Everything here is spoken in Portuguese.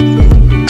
Música